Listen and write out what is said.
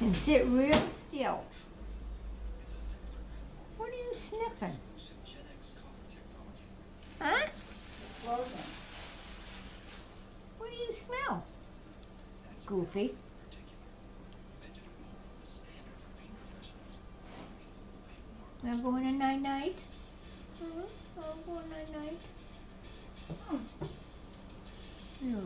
And sit real still. What are you sniffing? Huh? What do you smell? Goofy. Now going to night night? Hmm? Oh, going night night? You're a